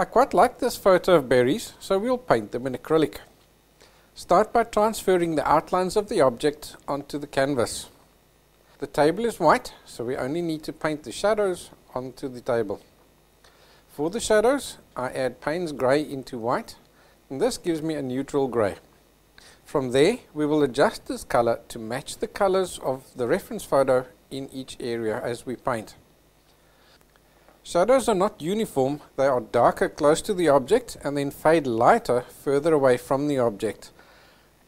I quite like this photo of berries, so we'll paint them in acrylic. Start by transferring the outlines of the object onto the canvas. The table is white, so we only need to paint the shadows onto the table. For the shadows, I add Payne's grey into white, and this gives me a neutral grey. From there, we will adjust this color to match the colors of the reference photo in each area as we paint. Shadows are not uniform, they are darker close to the object and then fade lighter further away from the object.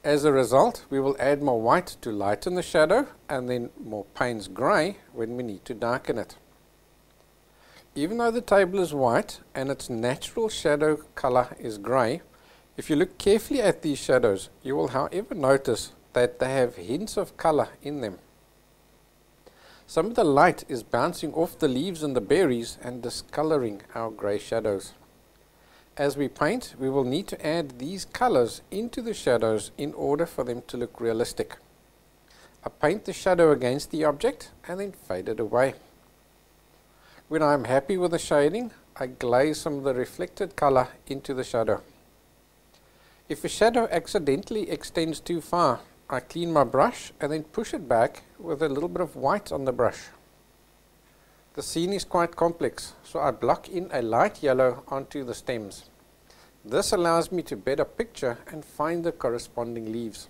As a result, we will add more white to lighten the shadow and then more Payne's grey when we need to darken it. Even though the table is white and its natural shadow color is grey, if you look carefully at these shadows, you will however notice that they have hints of color in them. Some of the light is bouncing off the leaves and the berries and discoloring our grey shadows. As we paint, we will need to add these colors into the shadows in order for them to look realistic. I paint the shadow against the object and then fade it away. When I am happy with the shading, I glaze some of the reflected color into the shadow. If a shadow accidentally extends too far, I clean my brush and then push it back with a little bit of white on the brush. The scene is quite complex, so I block in a light yellow onto the stems. This allows me to better picture and find the corresponding leaves.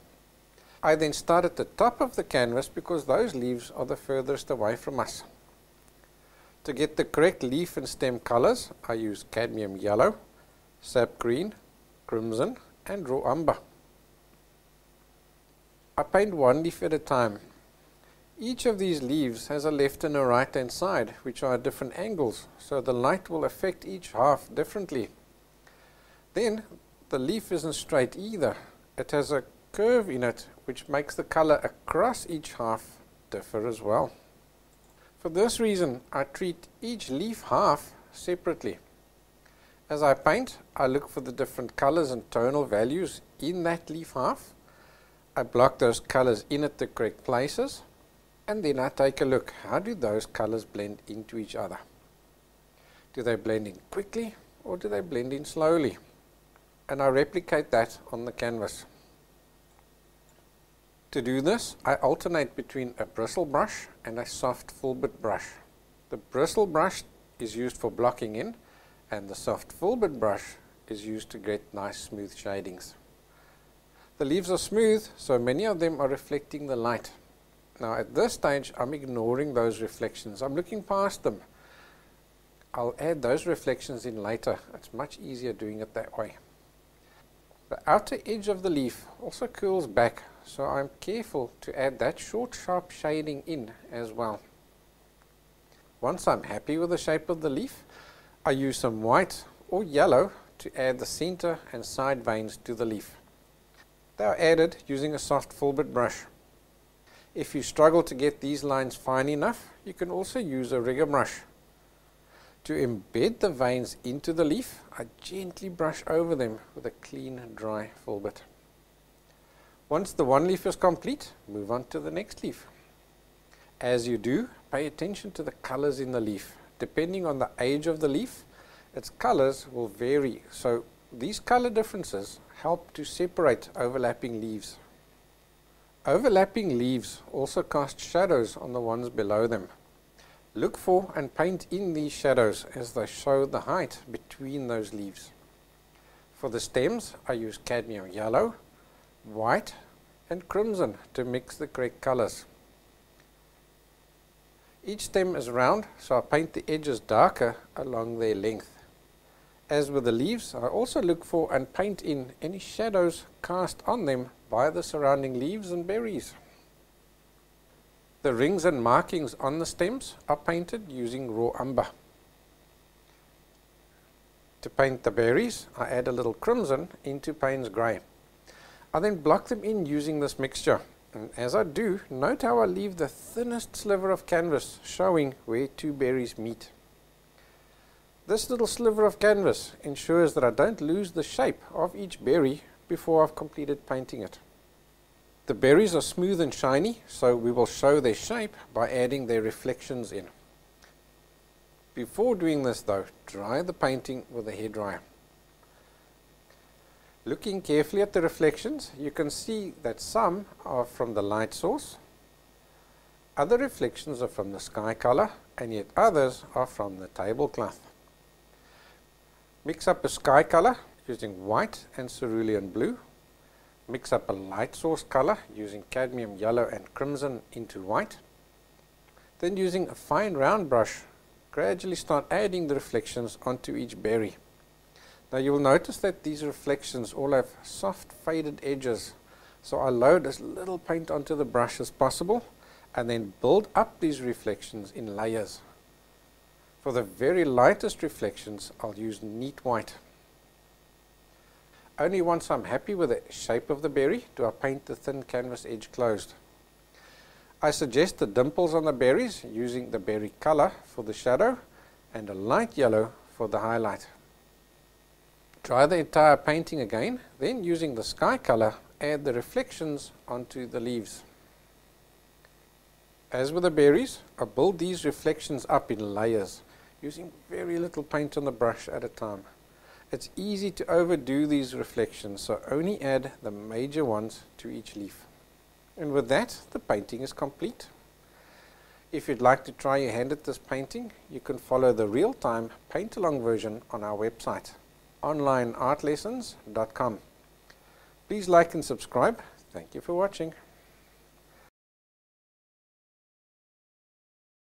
I then start at the top of the canvas because those leaves are the furthest away from us. To get the correct leaf and stem colors, I use cadmium yellow, sap green, crimson and raw umber. I paint one leaf at a time. Each of these leaves has a left and a right hand side which are at different angles so the light will affect each half differently. Then the leaf isn't straight either. It has a curve in it which makes the color across each half differ as well. For this reason I treat each leaf half separately. As I paint I look for the different colors and tonal values in that leaf half I block those colors in at the correct places and then I take a look. How do those colors blend into each other? Do they blend in quickly or do they blend in slowly? And I replicate that on the canvas. To do this I alternate between a bristle brush and a soft full brush. The bristle brush is used for blocking in and the soft full brush is used to get nice smooth shadings the leaves are smooth, so many of them are reflecting the light. Now at this stage, I'm ignoring those reflections. I'm looking past them. I'll add those reflections in later. It's much easier doing it that way. The outer edge of the leaf also curls back, so I'm careful to add that short sharp shading in as well. Once I'm happy with the shape of the leaf, I use some white or yellow to add the center and side veins to the leaf. They are added using a soft filbert brush. If you struggle to get these lines fine enough, you can also use a rigger brush. To embed the veins into the leaf, I gently brush over them with a clean, dry filbert. Once the one leaf is complete, move on to the next leaf. As you do, pay attention to the colors in the leaf. Depending on the age of the leaf, its colors will vary. So these color differences help to separate overlapping leaves. Overlapping leaves also cast shadows on the ones below them. Look for and paint in these shadows as they show the height between those leaves. For the stems, I use cadmium yellow, white and crimson to mix the correct colors. Each stem is round, so I paint the edges darker along their length. As with the leaves, I also look for and paint in any shadows cast on them by the surrounding leaves and berries. The rings and markings on the stems are painted using raw umber. To paint the berries, I add a little crimson into Payne's grey. I then block them in using this mixture. And as I do, note how I leave the thinnest sliver of canvas showing where two berries meet. This little sliver of canvas ensures that I don't lose the shape of each berry before I've completed painting it. The berries are smooth and shiny, so we will show their shape by adding their reflections in. Before doing this though, dry the painting with a hairdryer. Looking carefully at the reflections, you can see that some are from the light source, other reflections are from the sky color, and yet others are from the tablecloth. Mix up a sky color using white and cerulean blue. Mix up a light source color using cadmium yellow and crimson into white. Then using a fine round brush, gradually start adding the reflections onto each berry. Now you will notice that these reflections all have soft faded edges. So I load as little paint onto the brush as possible and then build up these reflections in layers. For the very lightest reflections I'll use neat white. Only once I'm happy with the shape of the berry do I paint the thin canvas edge closed. I suggest the dimples on the berries using the berry color for the shadow and a light yellow for the highlight. Dry the entire painting again, then using the sky color, add the reflections onto the leaves. As with the berries, I build these reflections up in layers, using very little paint on the brush at a time. It's easy to overdo these reflections, so only add the major ones to each leaf. And with that, the painting is complete. If you'd like to try your hand at this painting, you can follow the real-time paint-along version on our website onlineartlessons.com. Please like and subscribe. Thank you for watching.